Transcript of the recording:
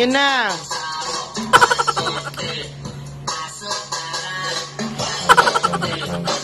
Yun na.